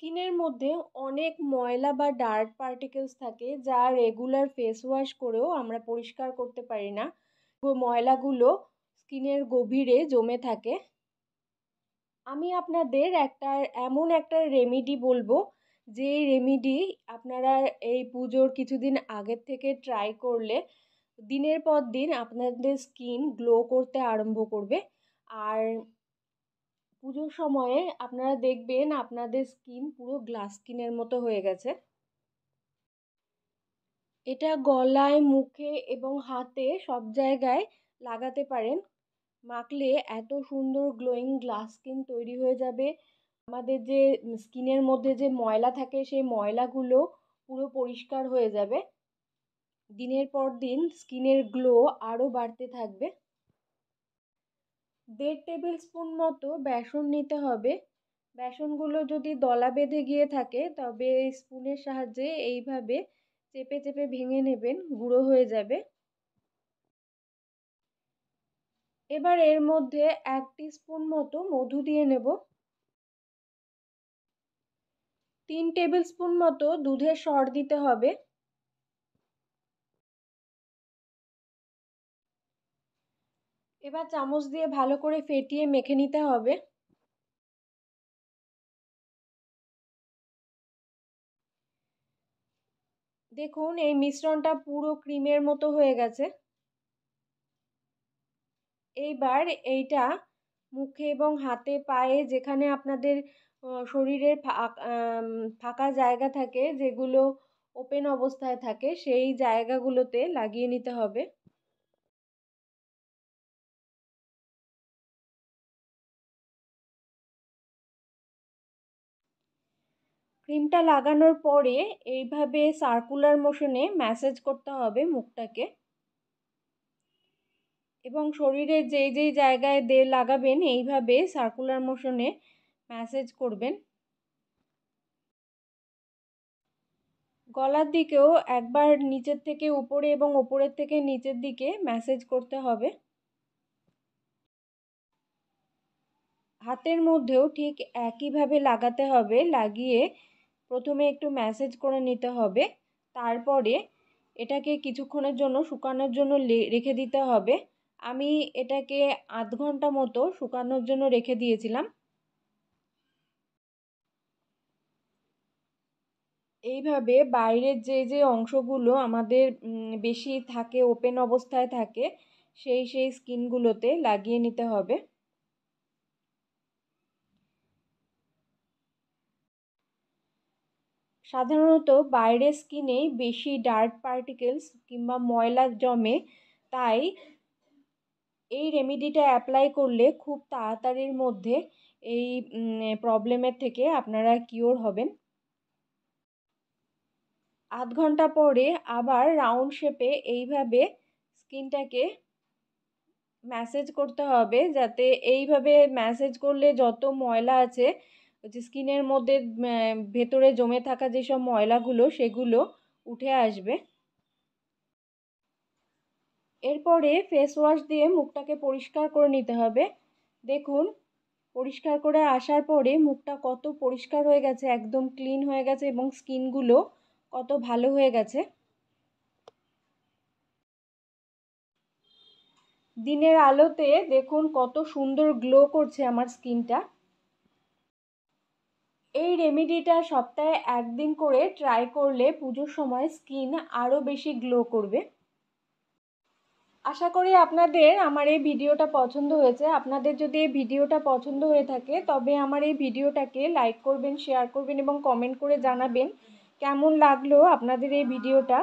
স্কিনের মধ্যে অনেক ময়লা বা ডার্ট পার্টিকেলস থাকে যা রেগুলার ফেস ওয়াশ করেও আমরা পরিষ্কার করতে পারি না। ময়লাগুলো স্কিনের গভীরে জমে থাকে। আমি আপনাদের একটা, এমন একটা রেমিডি বলব যে রেমিডি আপনারা এই পুজোর কিছুদিন আগের থেকে ট্রাই করলে দিনের পর দিন আপনাদের স্কিন গ্লো করতে আরম্ভ করবে। আর পুজোর সময়ে আপনারা দেখবেন আপনাদের স্কিন পুরো গ্লাস স্কিনের মতো হয়ে গেছে। এটা গলায়, মুখে এবং হাতে সব জায়গায় লাগাতে পারেন। মাখলে এত সুন্দর গ্লোয়িং গ্লাস স্কিন তৈরি হয়ে যাবে। আমাদের যে স্কিনের মধ্যে যে ময়লা থাকে, সেই ময়লাগুলো পুরো পরিষ্কার হয়ে যাবে। দিনের পর দিন স্কিনের গ্লো আরও বাড়তে থাকবে। দেড় টেবিল স্পুন মতো বেসন নিতে হবে। বেসনগুলো যদি দলা বেঁধে গিয়ে থাকে, তবে স্পুনের সাহায্যে এইভাবে চেপে চেপে ভেঙে নেবেন, গুঁড়ো হয়ে যাবে। এবার এর মধ্যে এক স্পুন মতো মধু দিয়ে নেব। তিন টেবিল স্পুন মতো দুধের সর দিতে হবে। এবার চামচ দিয়ে ভালো করে ফেটিয়ে মেখে নিতে হবে। দেখুন, এই মিশ্রণটা পুরো ক্রিমের মতো হয়ে গেছে। এইবার এইটা মুখে এবং হাতে, পায়ে যেখানে আপনাদের শরীরের ফাঁকা জায়গা থাকে, যেগুলো ওপেন অবস্থায় থাকে, সেই জায়গাগুলোতে লাগিয়ে নিতে হবে। ক্রিমটা লাগানোর পরে এইভাবে সার্কুলার মোশনে ম্যাসেজ করতে হবে মুখটাকে। এবং শরীরের যেই যেই জায়গায় দে লাগাবেন, এইভাবে সার্কুলার মোশনে ম্যাসেজ করবেন। গলার দিকেও একবার নিচের থেকে উপরে এবং ওপরের থেকে নিচের দিকে ম্যাসেজ করতে হবে। হাতের মধ্যেও ঠিক একইভাবে লাগাতে হবে, লাগিয়ে প্রথমে একটু ম্যাসেজ করে নিতে হবে। তারপরে এটাকে কিছুক্ষণের জন্য শুকানোর জন্য রেখে দিতে হবে। আমি এটাকে আধ ঘণ্টা মতো শুকানোর জন্য রেখে দিয়েছিলাম। এইভাবে বাইরের যে যে অংশগুলো আমাদের বেশি থাকে ওপেন অবস্থায় থাকে, সেই সেই স্কিনগুলোতে লাগিয়ে নিতে হবে। সাধারণত বাইরের স্কিনেই বেশি ডার্ক পার্টিকেলস কিংবা ময়লা জমে, তাই এই রেমিডিটা অ্যাপ্লাই করলে খুব তাড়াতাড়ির মধ্যে এই প্রবলেমের থেকে আপনারা কিওর হবেন। আধ ঘণ্টা পরে আবার রাউন্ড শেপে এইভাবে স্কিনটাকে ম্যাসেজ করতে হবে, যাতে এইভাবে ম্যাসেজ করলে যত ময়লা আছে যে স্কিনের মধ্যে ভেতরে জমে থাকা যেসব ময়লাগুলো, সেগুলো উঠে আসবে। এরপরে ফেস ওয়াশ দিয়ে মুখটাকে পরিষ্কার করে নিতে হবে। দেখুন, পরিষ্কার করে আসার পরে মুখটা কত পরিষ্কার হয়ে গেছে, একদম ক্লিন হয়ে গেছে এবং স্কিনগুলো কত ভালো হয়ে গেছে। দিনের আলোতে দেখুন কত সুন্দর গ্লো করছে আমার স্কিনটা। এই রেমেডিটা সপ্তাহে একদিন করে ট্রাই করলে পুজোর সময় স্কিন আরও বেশি গ্লো করবে। আশা করি আপনাদের আমার এই ভিডিওটা পছন্দ হয়েছে। আপনাদের যদি এই ভিডিওটা পছন্দ হয়ে থাকে, তবে আমার এই ভিডিওটাকে লাইক করবেন শেয়ার করবেন এবং কমেন্ট করে জানাবেন কেমন লাগল আপনাদের এই ভিডিওটা